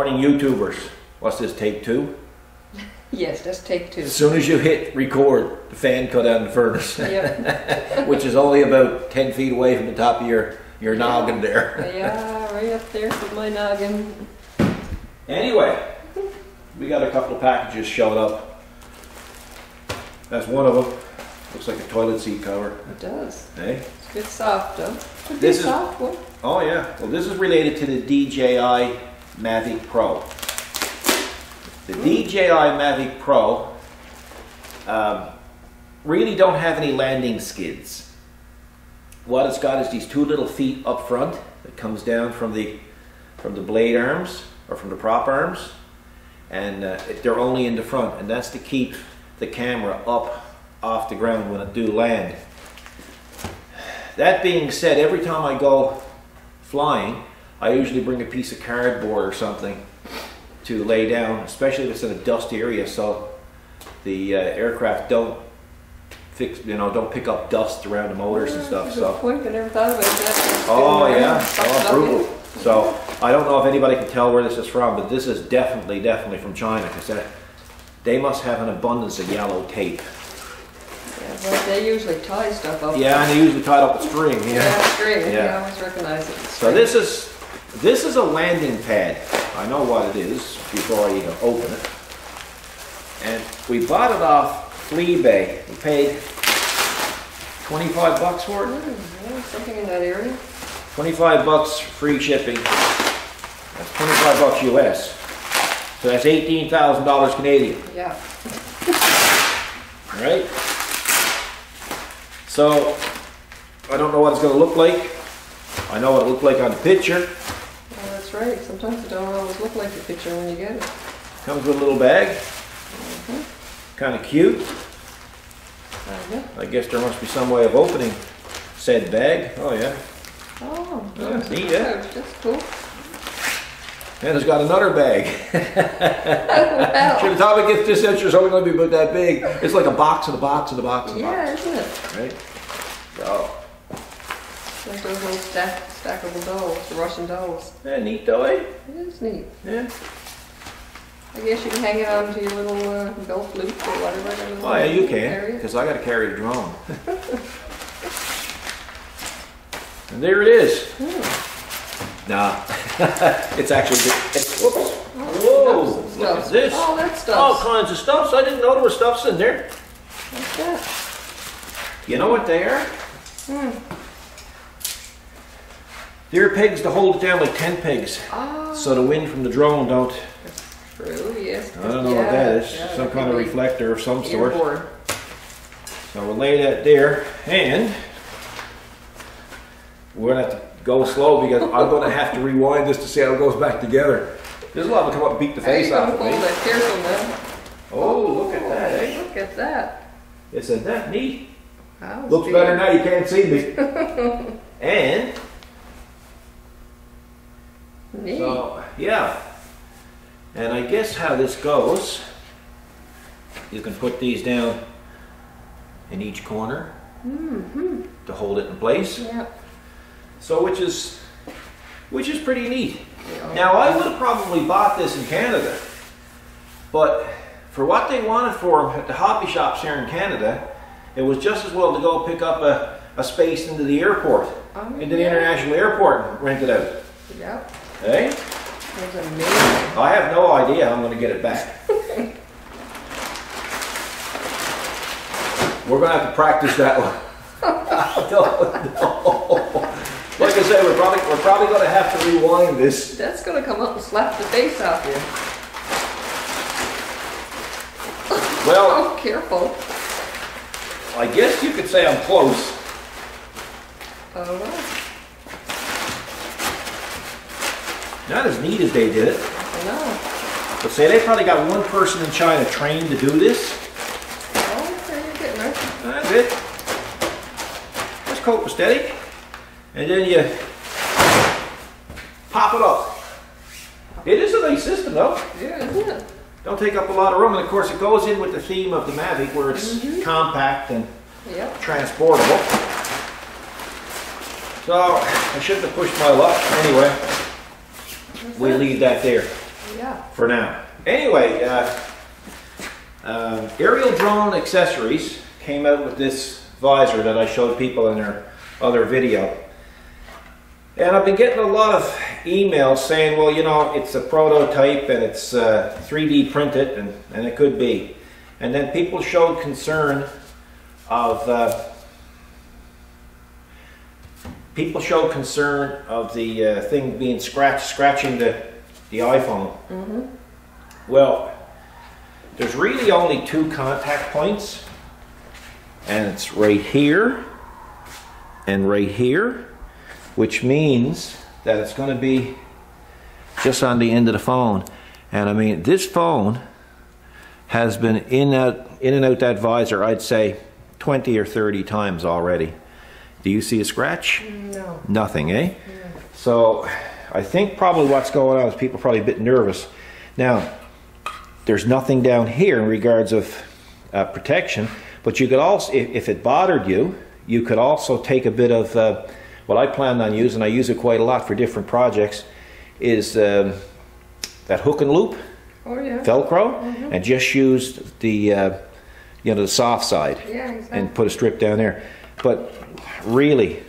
morning, YouTubers. What's this, take two? Yes, let's take two. As soon as you hit record, the fan cut out in the furnace, Yep. which is only about 10 feet away from the top of your, your noggin there. yeah, right up there with my noggin. Anyway, we got a couple of packages showed up. That's one of them. Looks like a toilet seat cover. It does. Hey? It's a bit soft though. Could This is- soft one. Oh yeah. Well, this is related to the DJI Mavic Pro. The DJI Mavic Pro um, really don't have any landing skids. What it's got is these two little feet up front that comes down from the from the blade arms or from the prop arms, and uh, they're only in the front, and that's to keep the camera up off the ground when it do land. That being said, every time I go flying, I usually bring a piece of cardboard or something to lay down, especially if it's in a dusty area, so the uh, aircraft don't fix, you know, don't pick up dust around the motors and stuff. That's a good So, point. I never thought about that. oh yeah, it oh, brutal. So I don't know if anybody can tell where this is from, but this is definitely, definitely from China because they must have an abundance of yellow tape. Yeah, but they usually tie stuff up. Yeah, and they usually tied up with string. Yeah, Yeah. string. You Yeah. always recognize it. So this is this is a landing pad. I know what it is before I even open it. And we bought it off Fleabay. We paid 25 bucks for it. Hmm, yeah, something in that area. 25 bucks free shipping. That's 25 bucks US. So that's $18,000 Canadian, Yeah. all right? So I don't know what it's going to look like. I know what it looked like on the picture. That's right. Sometimes it don't always look like the picture when you get it. Comes with a little bag. Mhm. Kind of cute. I guess there must be some way of opening said bag. Oh yeah. Oh, Yeah, that's neat, yeah. That's cool. And it's got another bag. Sure, Well, the time it gets this inch, it's only going to be about that big. It's like a box and a box and a box and a yeah, box. isn't it? Right? So, Like those little stack, stackable dolls, the Russian dolls. yeah, neat though, eh? It is neat. Yeah. I guess you can hang it onto your little uh, belt loop or whatever. Oh yeah, you can. Because I got to carry the drone. and there it is. Nah. it's actually, it's, whoops. Whoa, Stuffs, look at this. Oh, that stuff. All kinds of stuffs. I didn't know there was stuffs in there. What's that? You know what they are? Hmm. They're pegs to hold it down like tent pegs. Ah, So the wind from the drone don't, true, yes. I don't know yeah, what that is. yeah, Some kind of reflector of some sort. Airborne. So we'll lay that there and we're gonna have to go slow because I'm gonna have to rewind this to see how it goes back together. There's a lot to come up and beat the face off of me. that careful now. Oh, look at that, eh? Look at that. Isn't that neat? Looks better now, you can't see me. And, So, yeah. And I guess how this goes, you can put these down in each corner Mm-hmm. to hold it in place. Yeah. So which is, which is pretty neat. Yeah. Now I would have probably bought this in Canada, but for what they wanted for 'em at the hobby shops here in Canada, it was just as well to go pick up a, a space into the airport, Oh, into the international airport and rent it out. Yeah. Eh? Hey, That's amazing. I have no idea how I'm going to get it back. We're going to have to practice that one. I don't know. Like I said, we're probably we're probably going to have to rewind this. That's gonna come up and slap the face off you. Well, Oh, careful. I guess you could say I'm close. Oh, well. Not as neat as they did it, I know. but say they probably got one person in China trained to do this. Oh, okay, you're getting there. That's it. Just copacetic, and then you pop it up. It is a nice system though. Yeah, isn't it? Don't take up a lot of room, and of course it goes in with the theme of the Mavic, where it's mm-hmm. compact and Yep. transportable. So I shouldn't have pushed my luck. Anyway, we leave that there. Yeah. for now. Anyway, uh, um, aerial drone accessories came out with this visor that I showed people in their other video. And I've been getting a lot of emails saying, well, you know, it's a prototype and it's uh, 3D printed, and, and it could be. And then people showed concern of, uh, people show concern of the uh, thing being scratched, scratching the, the iPhone. Well, there's really only two contact points, and it's right here and right here, which means that it's going to be just on the end of the phone. And I mean, this phone has been in out in and out that visor, I'd say 20 or 30 times already. Do you see a scratch? No. Nothing, eh? So I think probably what's going on is people are probably a bit nervous. Now, there's nothing down here in regards of uh, protection, but you could also, if, if it bothered you, you could also take a bit of uh, what I plan on using. I use it quite a lot for different projects. Is um, that hook and loop Oh, yeah. Velcro, and just use the uh, you know the soft side Yeah, exactly. and put a strip down there. But really,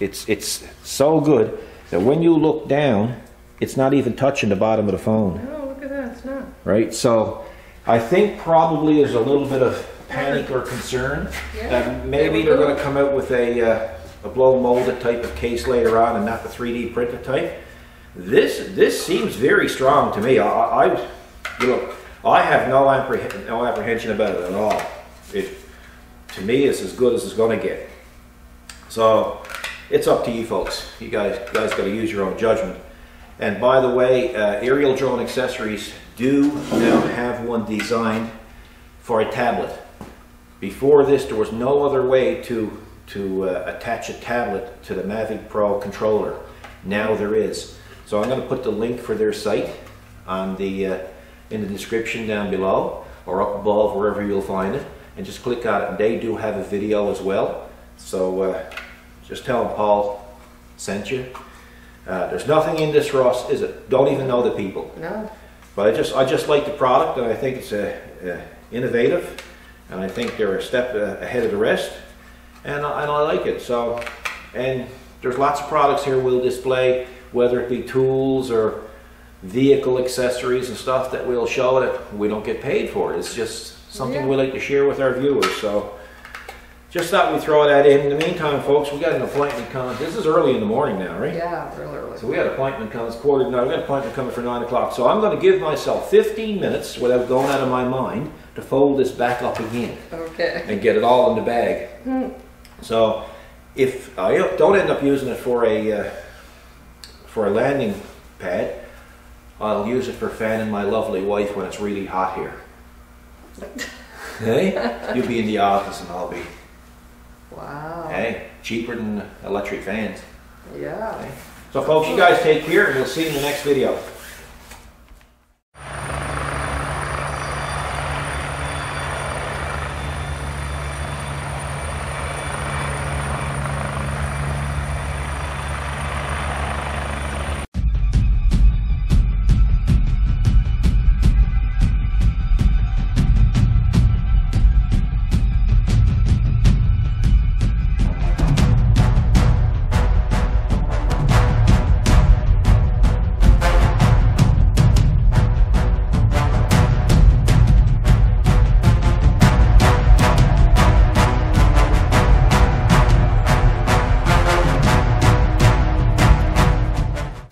it's it's so good that when you look down, it's not even touching the bottom of the phone, Oh, look at that. It's not. right? So I think probably there's a little bit of panic or concern Yeah. that maybe they're going to come out with a uh, a blow molded type of case later on and not the 3D printed type. This this seems very strong to me. I, I you know I have no appreh- no apprehension about it at all. It to me it's as good as it's going to get. So it's up to you folks. You guys guys got to use your own judgment. And by the way, uh, aerial drone accessories do now have one designed for a tablet. Before this, there was no other way to to uh, attach a tablet to the Mavic Pro controller. Now there is. So I'm going to put the link for their site on the uh, in the description down below or up above wherever you'll find it, and just click on it. And they do have a video as well. So uh, just tell them Paul sent you. Uh, there's nothing in this, Ross, is it? Don't even know the people. No. But I just I just like the product, and I think it's uh, uh, innovative, and I think they're a step uh, ahead of the rest, and I, and I like it. So, and there's lots of products here we'll display, whether it be tools or vehicle accessories and stuff that we'll show that we don't get paid for. It's just something Yeah. we like to share with our viewers. So. Just thought we'd throw that in. In the meantime, folks, we got an appointment coming. This is early in the morning now, right? Yeah, real early. So we got an appointment coming, it's quarter to nine, we got an appointment coming for nine o'clock. So I'm gonna give myself fifteen minutes without going out of my mind to fold this back up again Okay. and get it all in the bag. So if I don't end up using it for a, uh, for a landing pad, I'll use it for fanning my lovely wife when it's really hot here. Hey, you'll be in the office and I'll be, Wow. hey, cheaper than electric fans. Yeah. So folks, you guys take care and we'll see you in the next video.